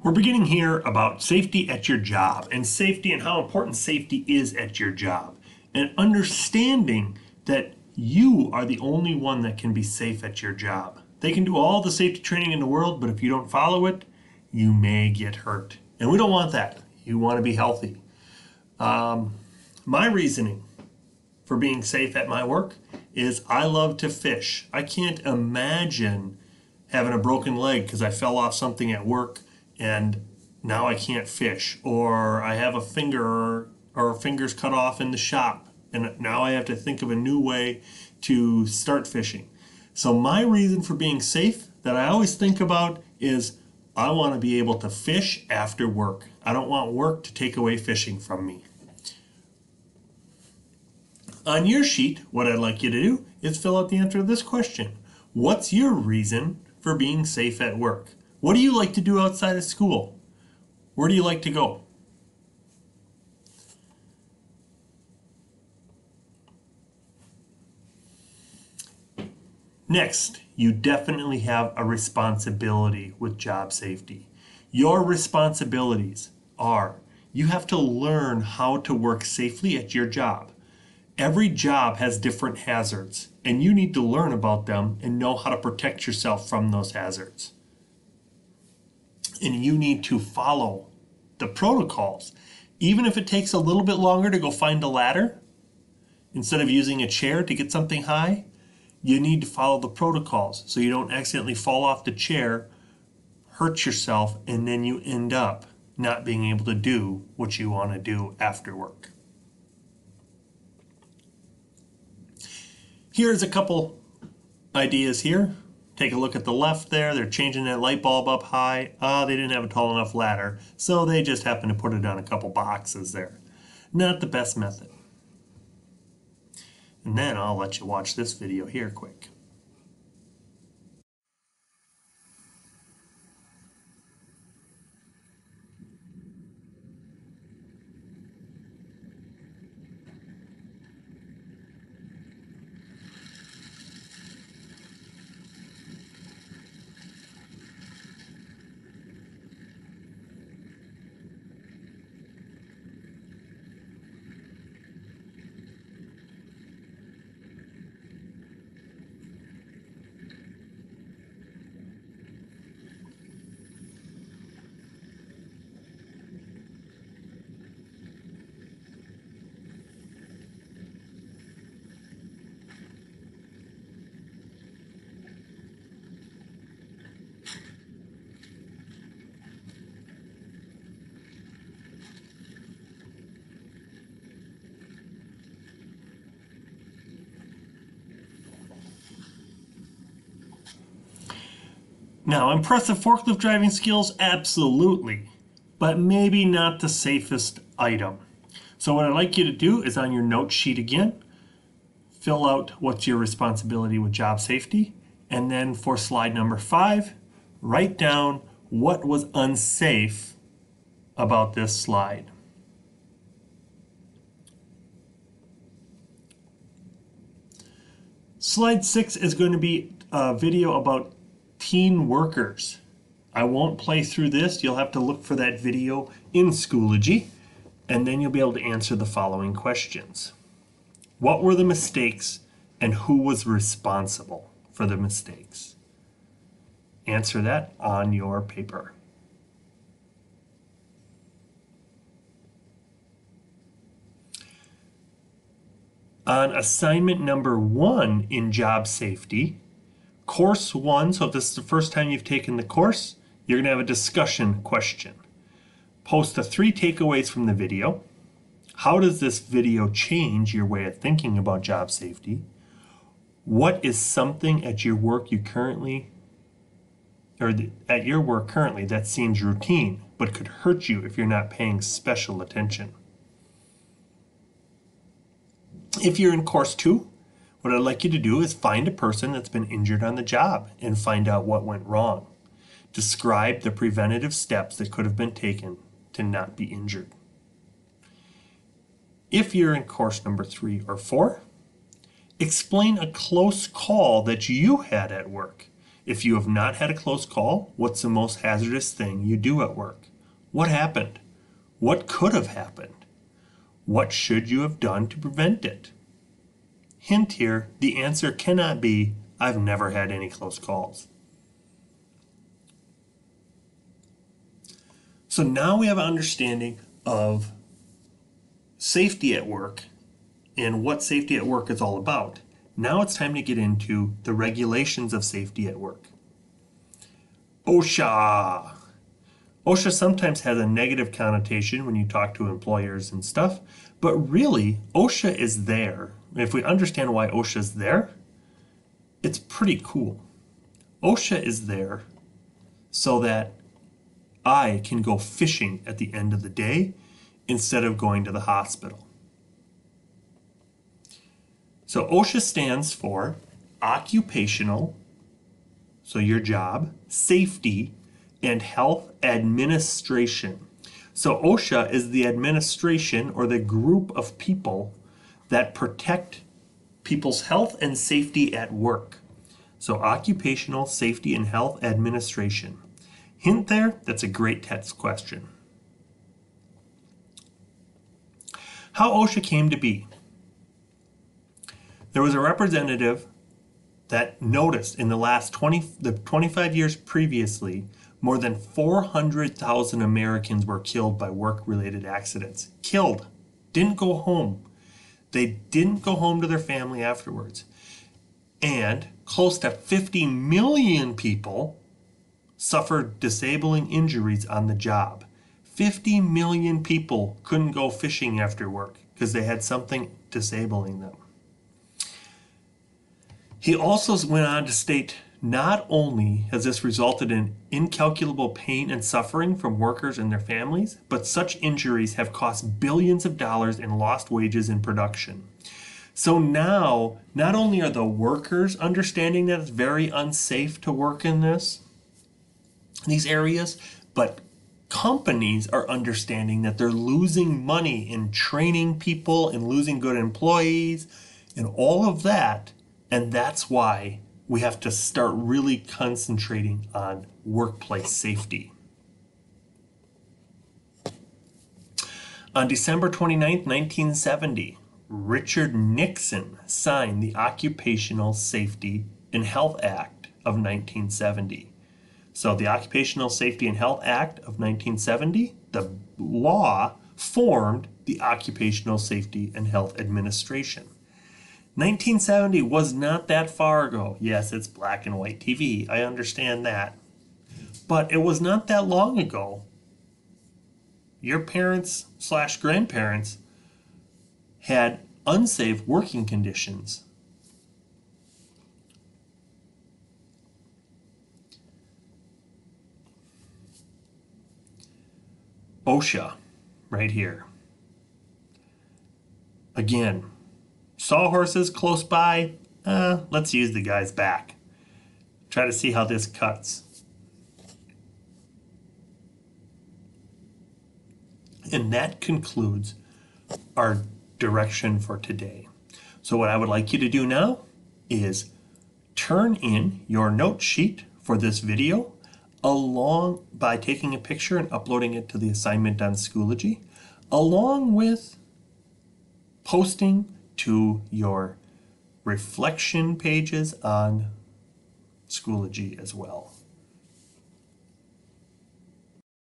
We're beginning here about safety at your job and safety and how important safety is at your job and understanding that you are the only one that can be safe at your job. They can do all the safety training in the world, but if you don't follow it, you may get hurt. And we don't want that. You want to be healthy. Um, my reasoning for being safe at my work is I love to fish. I can't imagine having a broken leg because I fell off something at work and now I can't fish, or I have a finger or, fingers cut off in the shop and now I have to think of a new way to start fishing. So my reason for being safe that I always think about is I want to be able to fish after work. I don't want work to take away fishing from me. On your sheet, what I'd like you to do is fill out the answer to this question. What's your reason for being safe at work? What do you like to do outside of school? Where do you like to go? Next, you definitely have a responsibility with job safety. Your responsibilities are you have to learn how to work safely at your job. Every job has different hazards, and you need to learn about them and know how to protect yourself from those hazards. And you need to follow the protocols. Even if it takes a little bit longer to go find a ladder, instead of using a chair to get something high, you need to follow the protocols so you don't accidentally fall off the chair, hurt yourself, and then you end up not being able to do what you want to do after work. Here's a couple ideas here. Take a look at the left there. They're changing that light bulb up high. Uh, they didn't have a tall enough ladder, so they just happened to put it on a couple boxes there. Not the best method. And then I'll let you watch this video here quick. Now, impressive forklift driving skills, absolutely, but maybe not the safest item. So what I'd like you to do is on your note sheet again, fill out what's your responsibility with job safety, and then for slide number five, write down what was unsafe about this slide. Slide six is going to be a video about teen workers. I won't play through this. You'll have to look for that video in Schoology, and then you'll be able to answer the following questions. What were the mistakes, and who was responsible for the mistakes? Answer that on your paper. On assignment number one in job safety, Course one, so if this is the first time you've taken the course, you're going to have a discussion question. Post the three takeaways from the video. How does this video change your way of thinking about job safety? What is something at your work you currently, or at your work currently that seems routine but could hurt you if you're not paying special attention? If you're in course two, what I'd like you to do is find a person that's been injured on the job and find out what went wrong. Describe the preventative steps that could have been taken to not be injured. If you're in course number three or four, explain a close call that you had at work. If you have not had a close call, what's the most hazardous thing you do at work? What happened? What could have happened? What should you have done to prevent it? Hint here, the answer cannot be, I've never had any close calls. So now we have an understanding of safety at work and what safety at work is all about. Now it's time to get into the regulations of safety at work. OSHA. OSHA sometimes has a negative connotation when you talk to employers and stuff, but really, OSHA is there. If we understand why OSHA is there, it's pretty cool. OSHA is there so that I can go fishing at the end of the day instead of going to the hospital. So OSHA stands for Occupational, so your job, Safety, and Health Administration. So OSHA is the administration or the group of people that protect people's health and safety at work. So Occupational Safety and Health Administration. Hint there, that's a great test question. How OSHA came to be. There was a representative that noticed in the last 20 the 25 years previously more than 400,000 Americans were killed by work-related accidents. Killed. Didn't go home. They didn't go home to their family afterwards. And close to 50 million people suffered disabling injuries on the job. 50 million people couldn't go fishing after work because they had something disabling them. He also went on to state not only has this resulted in incalculable pain and suffering from workers and their families, but such injuries have cost billions of dollars in lost wages in production. So now, not only are the workers understanding that it's very unsafe to work in this, these areas, but companies are understanding that they're losing money in training people and losing good employees and all of that and that's why we have to start really concentrating on workplace safety. On December 29, 1970, Richard Nixon signed the Occupational Safety and Health Act of 1970. So, the Occupational Safety and Health Act of 1970, the law formed the Occupational Safety and Health Administration. 1970 was not that far ago. Yes, it's black and white TV. I understand that. But it was not that long ago. Your parents slash grandparents had unsafe working conditions. OSHA, right here. Again, Sawhorses close by, uh, let's use the guy's back. Try to see how this cuts. And that concludes our direction for today. So what I would like you to do now is turn in your note sheet for this video along by taking a picture and uploading it to the assignment on Schoology, along with posting to your reflection pages on Schoology as well.